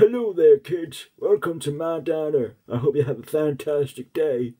Hello there, kids. Welcome to my diner. I hope you have a fantastic day.